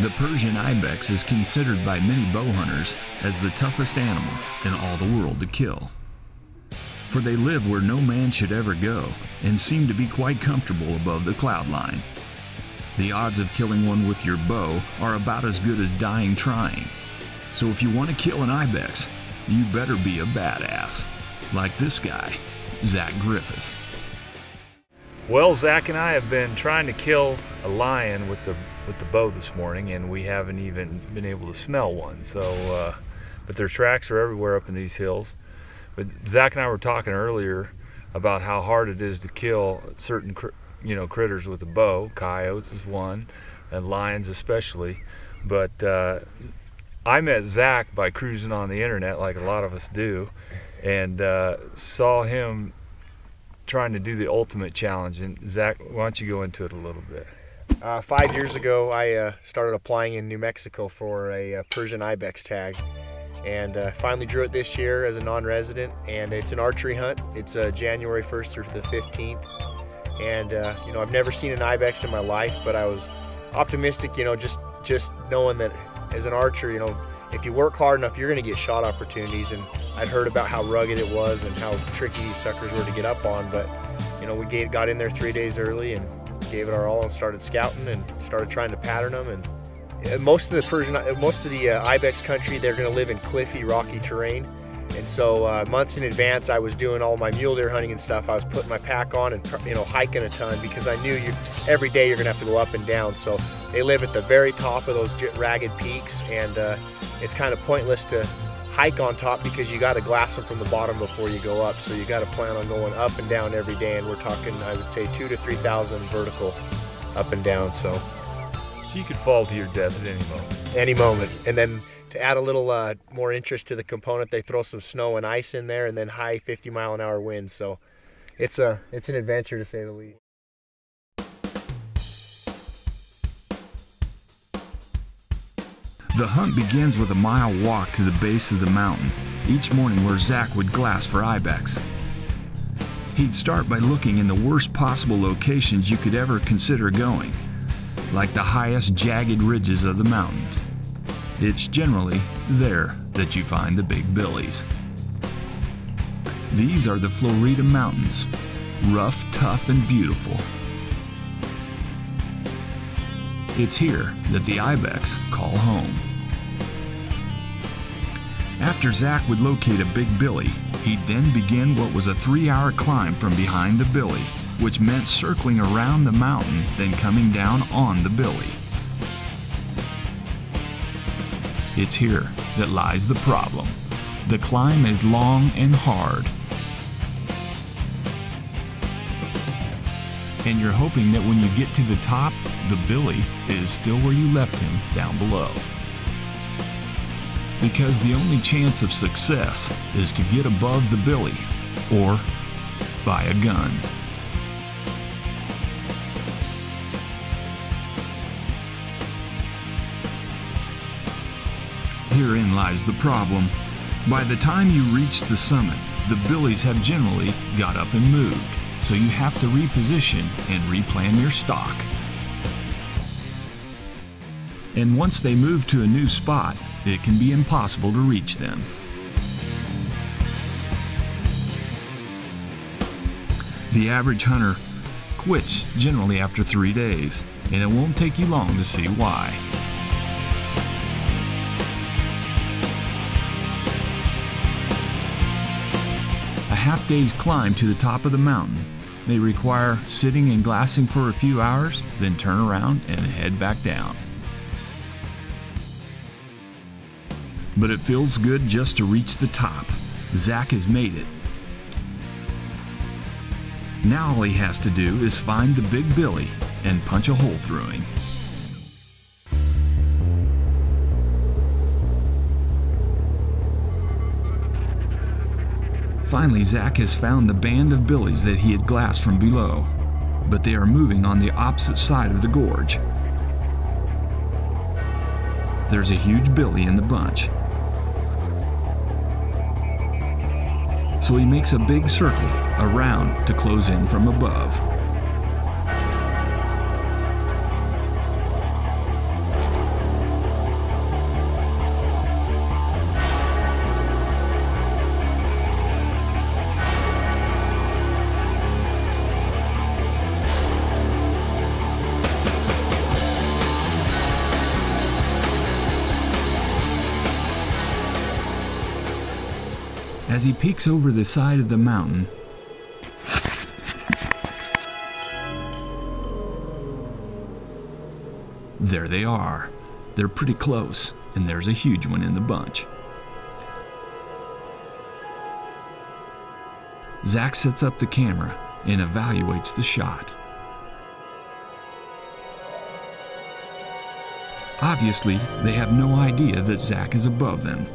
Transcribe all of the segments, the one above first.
The Persian ibex is considered by many bow hunters as the toughest animal in all the world to kill. For they live where no man should ever go and seem to be quite comfortable above the cloud line. The odds of killing one with your bow are about as good as dying trying. So if you want to kill an ibex, you better be a badass, like this guy, Zach Griffith. Well, Zach and I have been trying to kill a lion with the with the bow this morning, and we haven't even been able to smell one. So, uh, but their tracks are everywhere up in these hills. But Zach and I were talking earlier about how hard it is to kill certain, you know, critters with a bow. Coyotes is one, and lions especially. But uh, I met Zach by cruising on the internet, like a lot of us do, and uh, saw him trying to do the ultimate challenge. And Zach, why don't you go into it a little bit? Uh, five years ago, I uh, started applying in New Mexico for a, uh, Persian ibex tag, and uh, finally drew it this year as a non-resident. And it's an archery hunt. It's uh, January 1st through the 15th, and you know I've never seen an ibex in my life, but I was optimistic. You know, just just knowing that as an archer, you know, if you work hard enough, you're going to get shot opportunities. And I'd heard about how rugged it was and how tricky these suckers were to get up on. But you know, we got in there three days early and gave it our all and started scouting and started trying to pattern them. And uh, most of the Persian, uh, most of the uh, ibex country, they're going to live in cliffy, rocky terrain. And so uh, months in advance, I was doing all my mule deer hunting and stuff. I was putting my pack on and you know hiking a ton because I knew you every day you're gonna have to go up and down. So they live at the very top of those ragged peaks, and uh, it's kind of pointless to hike on top because you got to glass them from the bottom before you go up. So you got to plan on going up and down every day, and we're talking, I would say, two to three thousand vertical up and down. So you could fall to your death at any moment. Any moment, and then to add a little uh, more interest to the component, they throw some snow and ice in there, and then high 50 mile an hour winds. So it's a it's an adventure to say the least. The hunt begins with a mile walk to the base of the mountain, each morning where Zach would glass for ibex. He'd start by looking in the worst possible locations you could ever consider going, like the highest jagged ridges of the mountains. It's generally there that you find the big billies. These are the Florida Mountains, rough, tough, and beautiful. It's here that the ibex call home. After Zach would locate a big billy, he'd then begin what was a three-hour climb from behind the billy, which meant circling around the mountain, then coming down on the billy. It's here that lies the problem. The climb is long and hard. And you're hoping that when you get to the top, the billy is still where you left him down below. Because the only chance of success is to get above the billy or buy a gun. Herein lies the problem. By the time you reach the summit, the billies have generally got up and moved, so you have to reposition and replan your stock. And once they move to a new spot, it can be impossible to reach them. The average hunter quits generally after three days, and it won't take you long to see why. A half day's climb to the top of the mountain may require sitting and glassing for a few hours, then turn around and head back down. But it feels good just to reach the top. Zach has made it. Now all he has to do is find the big billy and punch a hole through him. Finally, Zach has found the band of billies that he had glassed from below, but they are moving on the opposite side of the gorge. There's a huge billy in the bunch. So he makes a big circle around to close in from above. As he peeks over the side of the mountain, there they are. They're pretty close, and there's a huge one in the bunch. Zach sets up the camera and evaluates the shot. Obviously, they have no idea that Zach is above them.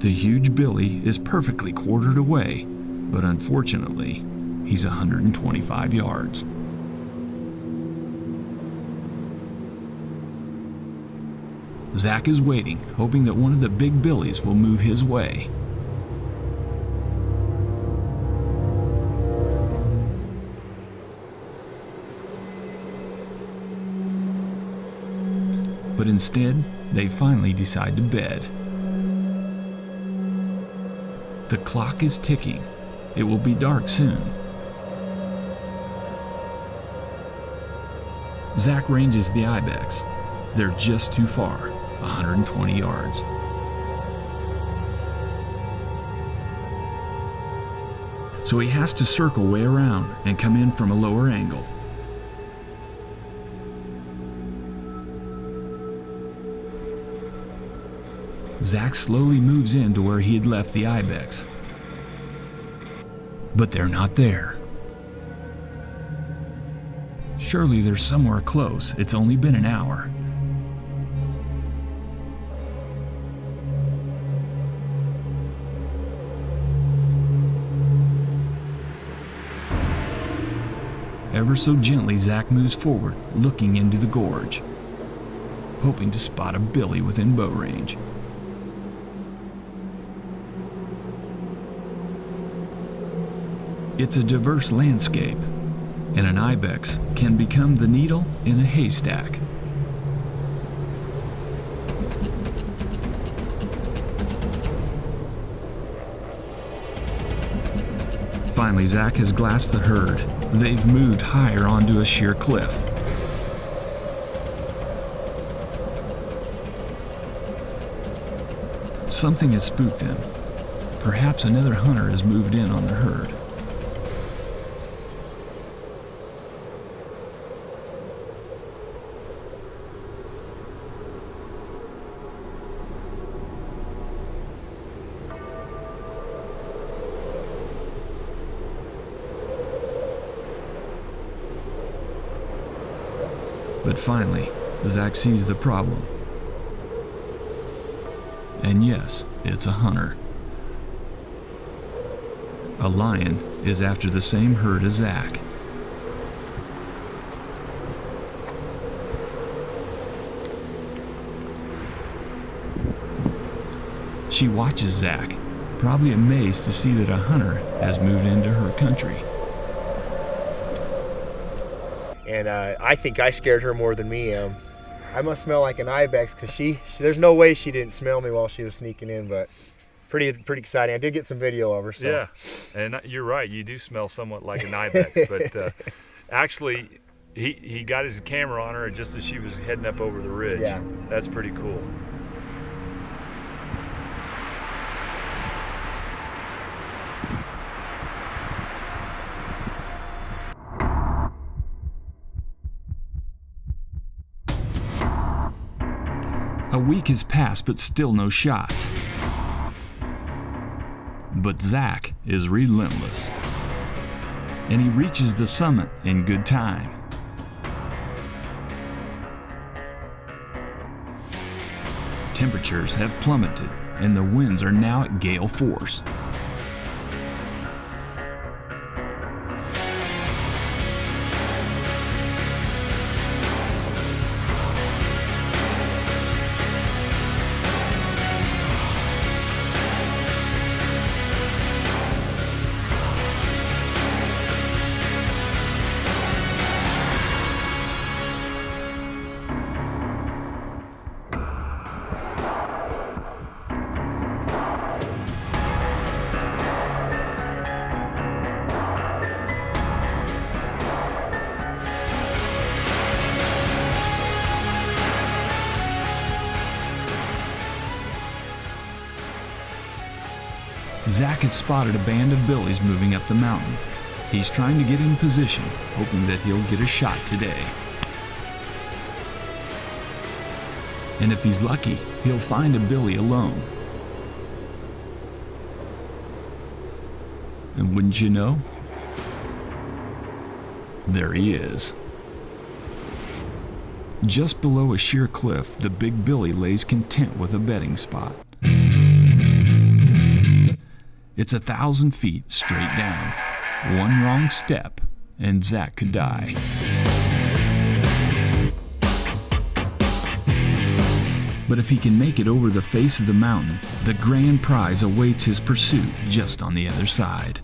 The huge Billy is perfectly quartered away, but unfortunately, he's 125 yards. Zach is waiting, hoping that one of the big billies will move his way. But instead, they finally decide to bed. The clock is ticking. It will be dark soon. Zach ranges the ibex. They're just too far. 120 yards. So he has to circle way around and come in from a lower angle. Zach slowly moves in to where he had left the ibex. But they're not there. Surely they're somewhere close. It's only been an hour. Ever so gently, Zach moves forward, looking into the gorge, hoping to spot a billy within bow range. It's a diverse landscape, and an ibex can become the needle in a haystack. Finally, Zach has glassed the herd. They've moved higher onto a sheer cliff. Something has spooked them. Perhaps another hunter has moved in on the herd. But finally, Zach sees the problem. And yes, it's a hunter. A lion is after the same herd as Zach. She watches Zach, probably amazed to see that a hunter has moved into her country. And uh, I think I scared her more than me. Um, I must smell like an ibex because she, she, There's no way she didn't smell me while she was sneaking in, but pretty pretty exciting. I did get some video of her. So. Yeah, and you're right. You do smell somewhat like an ibex, but uh, actually, he he got his camera on her just as she was heading up over the ridge. Yeah, that's pretty cool. Has passed, but still no shots. But Zach is relentless. And he reaches the summit in good time. Temperatures have plummeted, and the winds are now at gale force. Zach has spotted a band of billies moving up the mountain. He's trying to get in position, hoping that he'll get a shot today. And if he's lucky, he'll find a billy alone. And wouldn't you know? There he is. Just below a sheer cliff, the big billy lays content with a bedding spot. It's a thousand feet straight down. One wrong step, and Zach could die. But if he can make it over the face of the mountain, the grand prize awaits his pursuit just on the other side.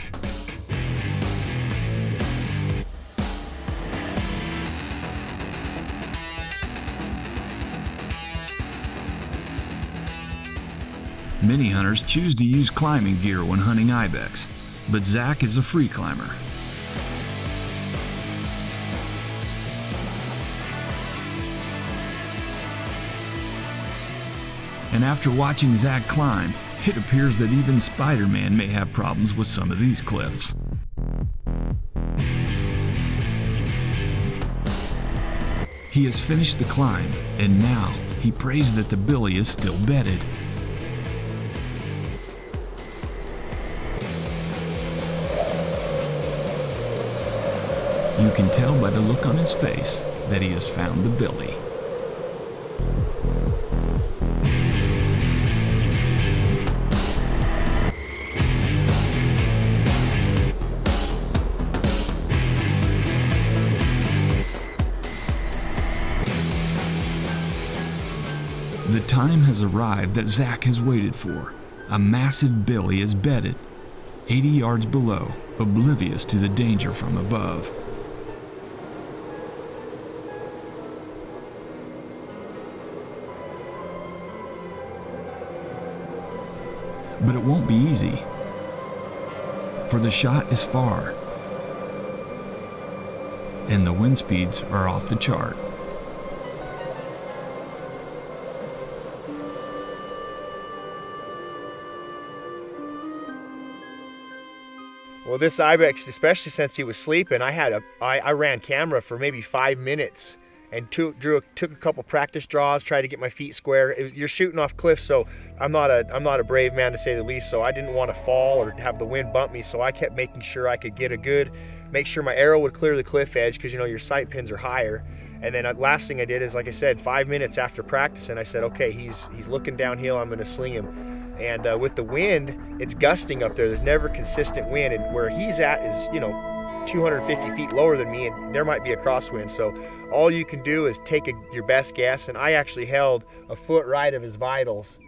Many hunters choose to use climbing gear when hunting ibex, but Zach is a free climber. And after watching Zach climb, it appears that even Spider-Man may have problems with some of these cliffs. He has finished the climb, and now he prays that the billy is still bedded. You can tell by the look on his face that he has found the billy. The time has arrived that Zach has waited for. A massive billy is bedded, 80 yards below, oblivious to the danger from above. But it won't be easy, for the shot is far, and the wind speeds are off the chart. Well, this ibex, especially since he was sleeping, I had a I, I ran camera for maybe five minutes and took drew took a couple practice draws, tried to get my feet square. You're shooting off cliffs, so I'm not a I'm not a brave man to say the least. So I didn't want to fall or have the wind bump me. So I kept making sure I could get a good, make sure my arrow would clear the cliff edge because you know your sight pins are higher. And then uh, last thing I did is, like I said, five minutes after practice, and I said, okay, he's he's looking downhill. I'm going to sling him. And uh, with the wind, it's gusting up there. There's never consistent wind, and where he's at is, you know, 250 feet lower than me, and there might be a crosswind. So all you can do is take a, your best guess. And I actually held a foot right of his vitals.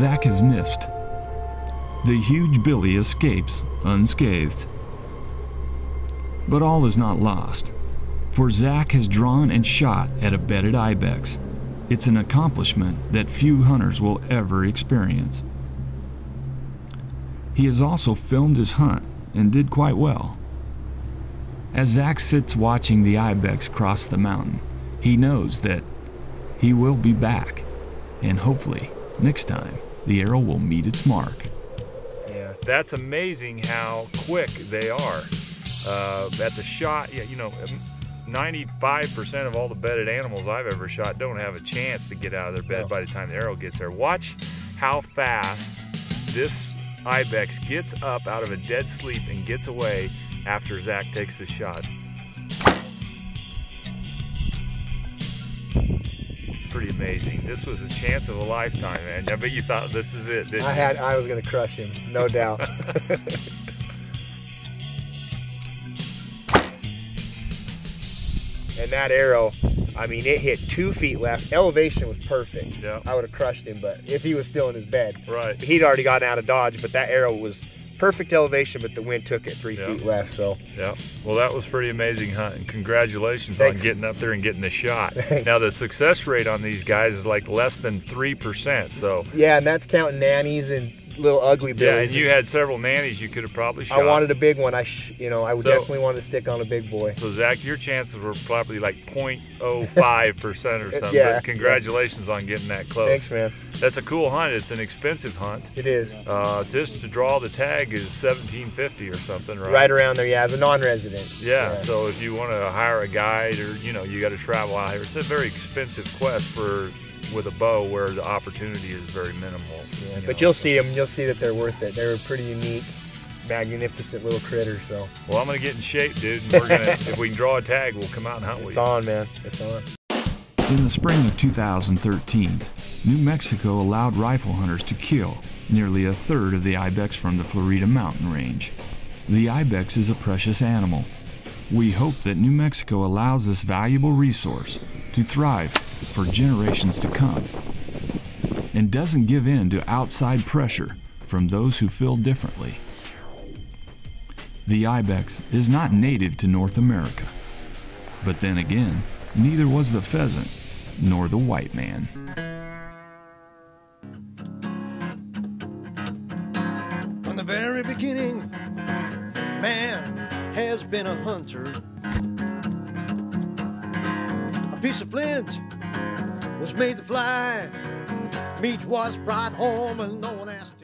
Zach has missed. The huge Billy escapes unscathed. But all is not lost, for Zach has drawn and shot at a bedded ibex. It's an accomplishment that few hunters will ever experience. He has also filmed his hunt and did quite well. As Zach sits watching the ibex cross the mountain, He knows that he will be back, and hopefully, next time, the arrow will meet its mark. Yeah, that's amazing how quick they are. Uh, at the shot, yeah, you know, 95% of all the bedded animals I've ever shot don't have a chance to get out of their bed no. by the time the arrow gets there. Watch how fast this ibex gets up out of a dead sleep and gets away after Zach takes the shot. Pretty amazing. This was a chance of a lifetime, man. I bet you thought this is it. I had, I was going to crush him, no doubt. and that arrow, I mean, it hit two feet left. Elevation was perfect. Yeah. I would have crushed him, but if he was still in his bed. Right. He'd already gotten out of dodge, but that arrow was perfect elevation, but the wind took it three feet left. So. Yeah. Well, that was pretty amazing hunting. Congratulations Thanks. on getting up there and getting the shot. Now the success rate on these guys is like less than three percent. So. Yeah, and that's counting nannies and little ugly bills. Yeah, and you had several nannies you could have probably shot. I wanted a big one. I, you know, I would so, definitely want to stick on a big boy. So Zach, your chances were probably like 0.05 percent or something. yeah. But congratulations yeah. on getting that close. Thanks, man. That's a cool hunt. It's an expensive hunt. It is. Uh, just to draw the tag is 1750 or something, right? Right around there, yeah. As a non-resident. Yeah, yeah. So if you want to hire a guide or you know you got to travel out here, it's a very expensive quest for with a bow where the opportunity is very minimal. Yeah, you but know, you'll so. see them. You'll see that they're worth it. They're a pretty unique, magnificent little critter. So. Well, I'm gonna get in shape, dude. And we're gonna, if we can draw a tag, we'll come out and hunt it's with you. It's on, man. It's on. In the spring of 2013, New Mexico allowed rifle hunters to kill nearly a third of the ibex from the Florida mountain range. The ibex is a precious animal. We hope that New Mexico allows this valuable resource to thrive for generations to come and doesn't give in to outside pressure from those who feel differently. The ibex is not native to North America, but then again, neither was the pheasant nor the white man. From the very beginning, man has been a hunter. A piece of flint was made to fly. Meat was brought home and no one asked.